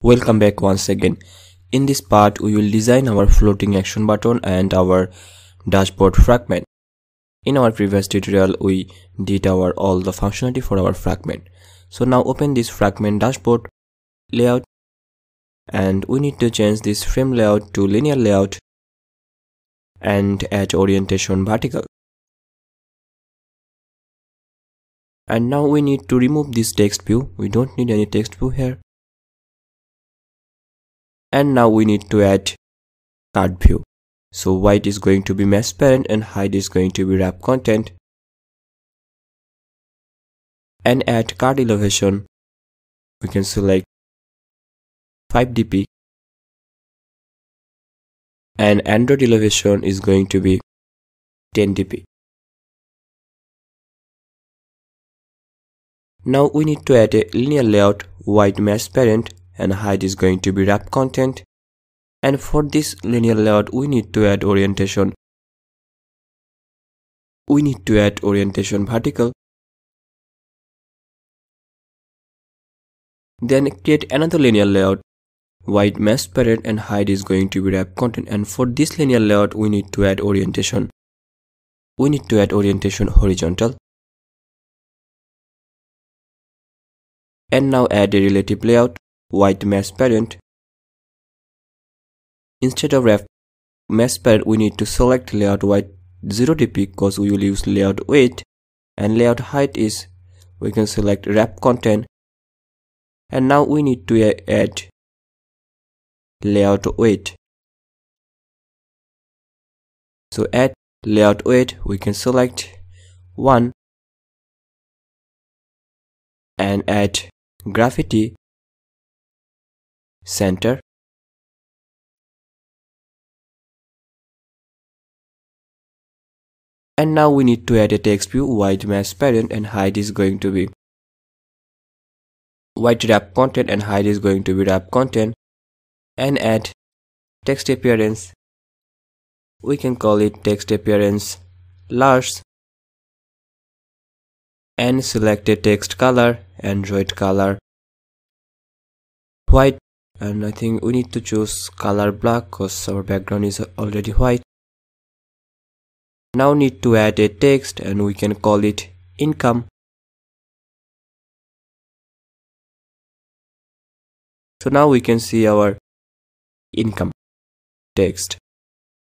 Welcome back once again. In this part, we will design our floating action button and our dashboard fragment. In our previous tutorial, we did our all the functionality for our fragment. So now open this fragment dashboard layout and we need to change this frame layout to linear layout and add orientation vertical. And now we need to remove this text view. We don't need any text view here and now we need to add card view. So white is going to be match parent and height is going to be wrap content. And add card elevation. We can select 5 dp and android elevation is going to be 10 dp now we need to add a linear layout white match parent and height is going to be wrap content. And for this linear layout we need to add orientation. We need to add orientation vertical then create another linear layout. White match parent and height is going to be wrap content. And for this linear layout we need to add orientation. We need to add orientation horizontal. And now add a relative layout white match parent. Instead of wrap match parent, we need to select layout white 0 dp because we will use layout weight. And layout height is we can select wrap content. And now we need to add layout weight. So add layout weight we can select 1 and add gravity center. And now we need to add a text view white match parent and height is going to be white wrap content and height is going to be wrap content. And add text appearance. We can call it text appearance large. And select a text color android color. White and I think we need to choose color black because our background is already white. Now need to add a text and we can call it income. So now we can see our income text.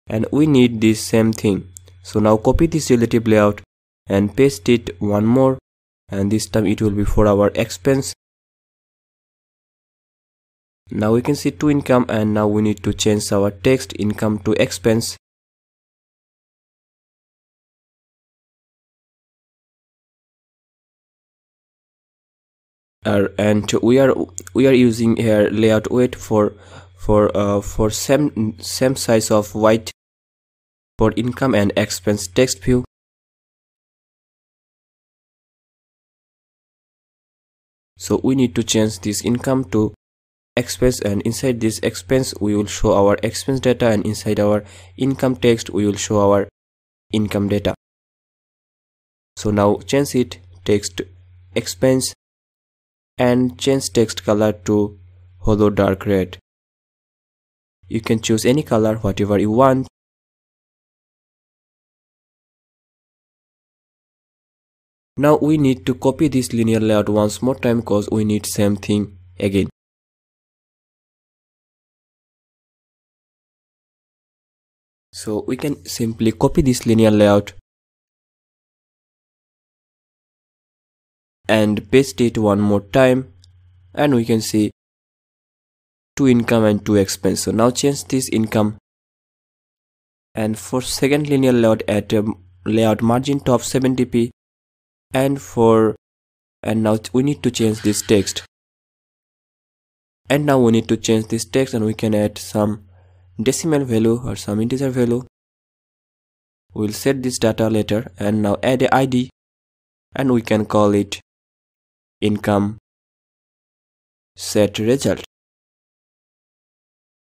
And we need this same thing. So now copy this relative layout and paste it one more. And this time it will be for our expense now we can see to income and now we need to change our text income to expense. Uh, and we are we are using here layout weight for for uh, for same same size of white for income and expense text view. So we need to change this income to expense and inside this expense we will show our expense data and inside our income text we will show our income data. So now change it text expense and change text color to holo dark red. You can choose any color whatever you want. Now we need to copy this linear layout once more time because we need same thing again So we can simply copy this linear layout and paste it one more time and we can see two income and two expense. So now change this income and for second linear layout at a layout margin top 7 dp and for and now we need to change this text and now we need to change this text and we can add some decimal value or some integer value. We'll set this data later and now add a id and we can call it income set result.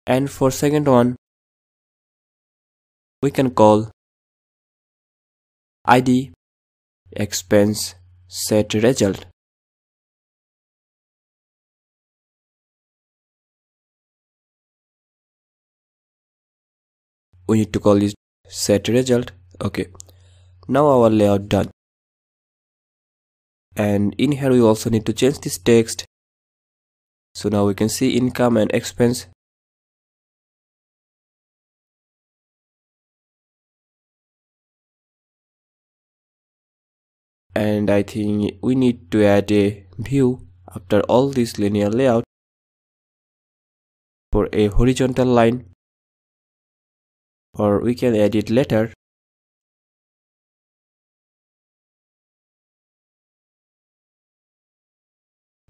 And for second one we can call id expense set result we need to call this set result. Okay. Now our layout done. And in here we also need to change this text. So now we can see income and expense. And I think we need to add a view after all this linear layout for a horizontal line or we can add it later.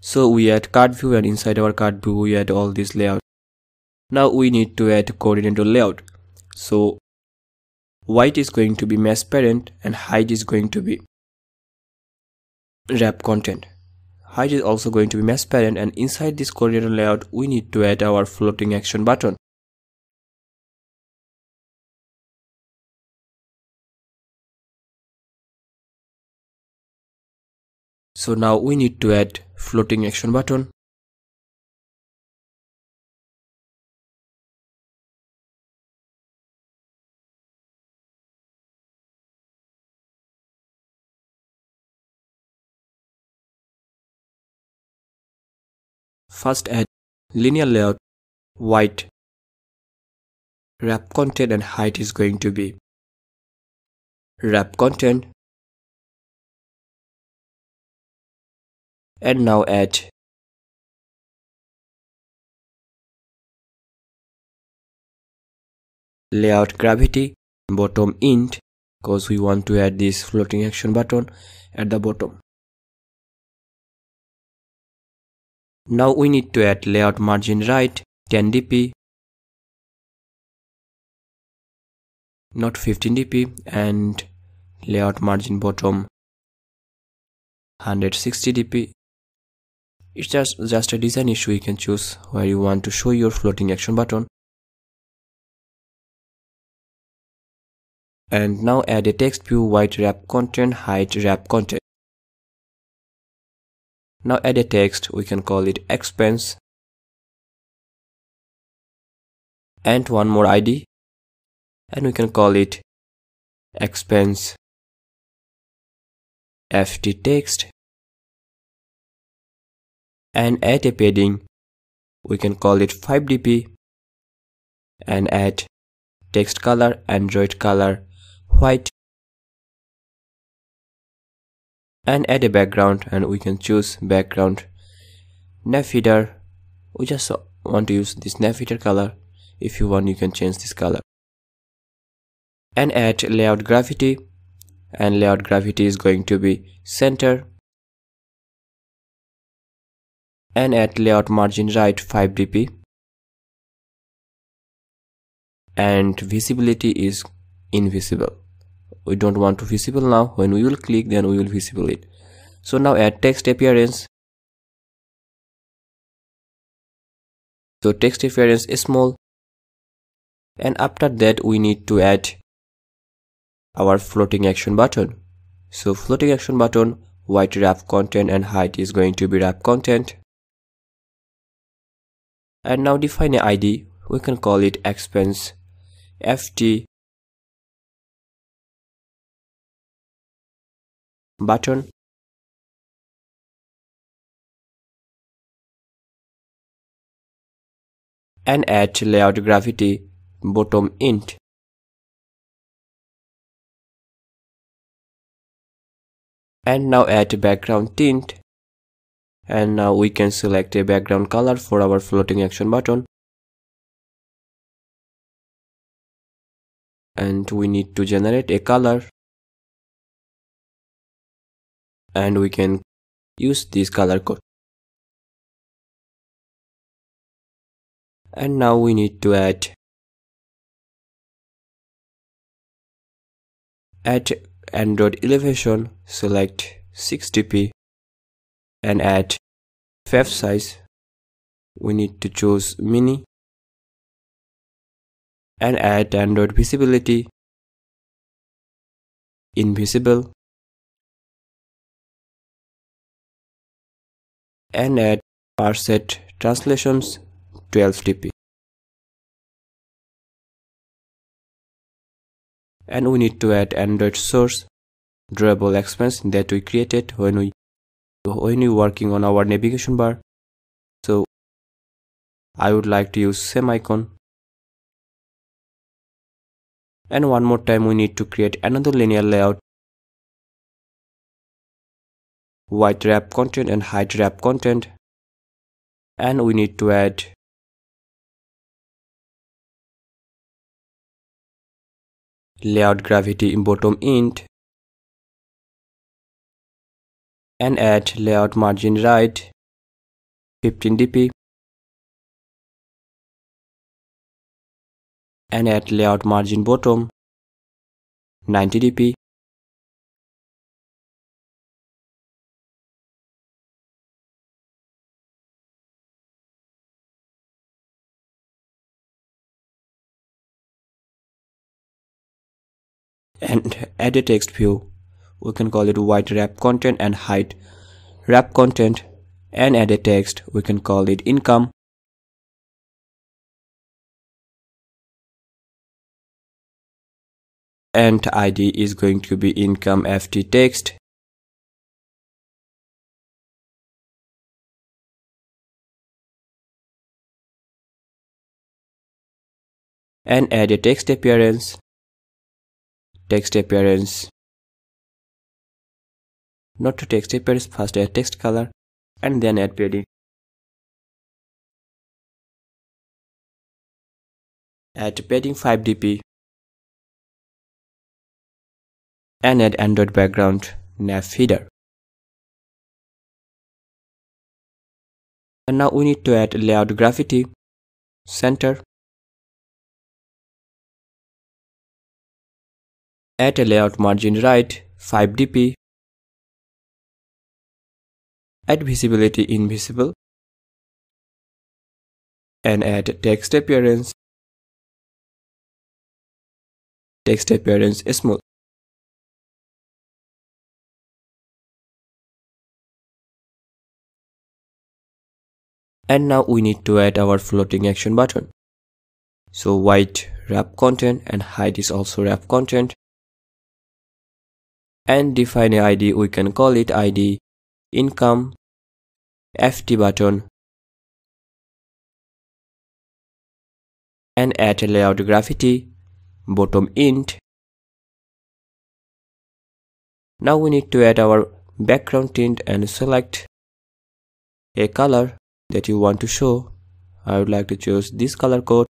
So we add card view and inside our card view we add all this layout now we need to add coordinator layout. So white is going to be match parent and height is going to be wrap content. Height is also going to be match parent and inside this coordinator layout we need to add our floating action button so now we need to add floating action button. First add linear layout white wrap content and height is going to be. Wrap content and now add layout gravity bottom int because we want to add this floating action button at the bottom. Now we need to add layout margin right 10 dp not 15 dp and layout margin bottom 160 dp it's just just a design issue. You can choose where you want to show your floating action button. And now add a text view white wrap content height wrap content. Now add a text, we can call it expense. And one more ID and we can call it expense. Ft text and add a padding. We can call it 5dp and add text color android color white and add a background and we can choose background. Nav header. We just want to use this nav header color. If you want you can change this color. And add layout gravity and layout gravity is going to be center and add layout margin right 5 dp and visibility is invisible. We don't want to visible now. When we will click then we will visible it. So now add text appearance. So text appearance is small. And after that we need to add our floating action button. So floating action button white wrap content and height is going to be wrap content and now define a id we can call it expense ft button. And add layout gravity bottom int. And now add background tint and now we can select a background color for our floating action button. And we need to generate a color. And we can use this color code. And now we need to add add android elevation select 6dp and add font size. We need to choose mini and add android visibility invisible and add parset translations 12 dp and we need to add android source drawable expense that we created when we when we working on our navigation bar. So I would like to use same icon. And one more time we need to create another linear layout. White wrap content and height wrap content. And we need to add layout gravity in bottom int and add layout margin right 15 dp and add layout margin bottom 90 dp and add a text view we can call it white wrap content and height wrap content and add a text. We can call it income. And id is going to be income ft text. And add a text appearance. Text appearance not to text appearance first add text color and then add padding add padding 5 dp and add android background nav header and now we need to add layout gravity center. Add a layout margin right 5 dp. Add visibility invisible. And add text appearance. Text appearance smooth. And now we need to add our floating action button. So white wrap content and height is also wrap content and define a id we can call it id income ft button. And add a layout gravity bottom int. Now we need to add our background tint and select a color that you want to show. I would like to choose this color code.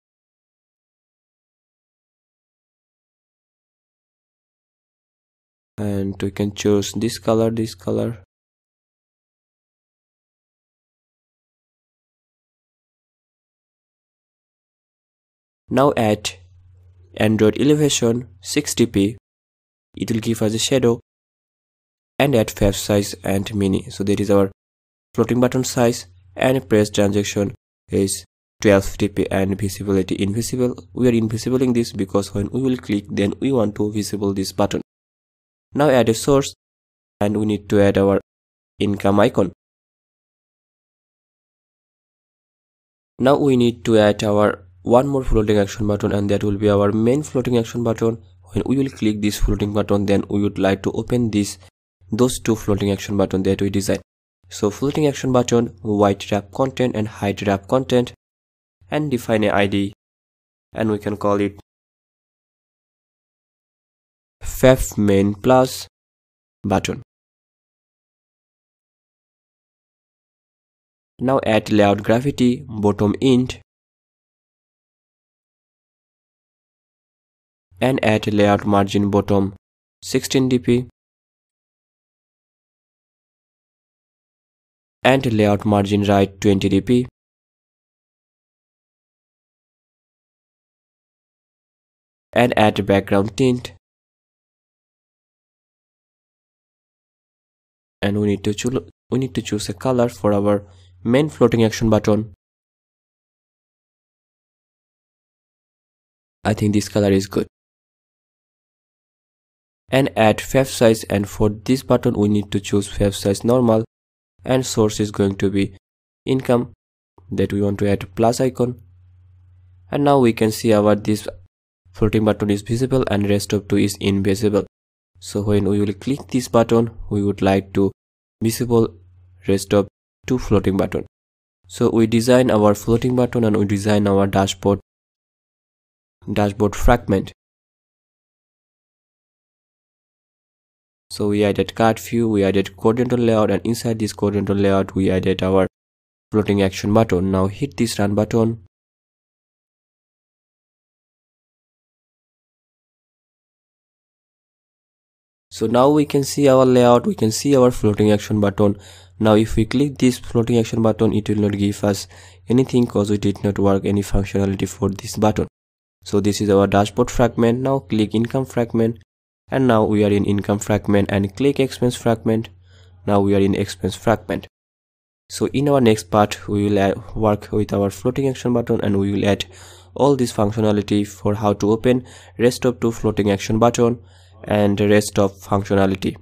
And we can choose this color this color now add android elevation 60p it will give us a shadow and add font size and mini. So that is our floating button size and press transaction is 12 dp and visibility invisible. We are invisibling this because when we will click then we want to visible this button. Now add a source and we need to add our income icon. Now we need to add our one more floating action button and that will be our main floating action button. When we will click this floating button then we would like to open this those two floating action button that we designed. So floating action button, white wrap content and height wrap content and define a ID and we can call it fef main plus button. Now add layout gravity bottom int and add layout margin bottom 16 dp and layout margin right 20 dp and add background tint. And we need to choose we need to choose a color for our main floating action button. I think this color is good and add font size and for this button we need to choose font size normal and source is going to be income that we want to add plus icon. And now we can see our this floating button is visible and rest of 2 is invisible. So when we will click this button we would like to visible rest of 2 floating button. So we design our floating button and we design our dashboard dashboard fragment so we added card view we added coordinate layout and inside this coordinate layout we added our floating action button. Now hit this run button. So now we can see our layout we can see our floating action button. Now if we click this floating action button it will not give us anything because we did not work any functionality for this button. So this is our dashboard fragment. Now click income fragment and now we are in income fragment and click expense fragment. Now we are in expense fragment. So in our next part we will work with our floating action button and we will add all this functionality for how to open rest of to floating action button and rest of functionality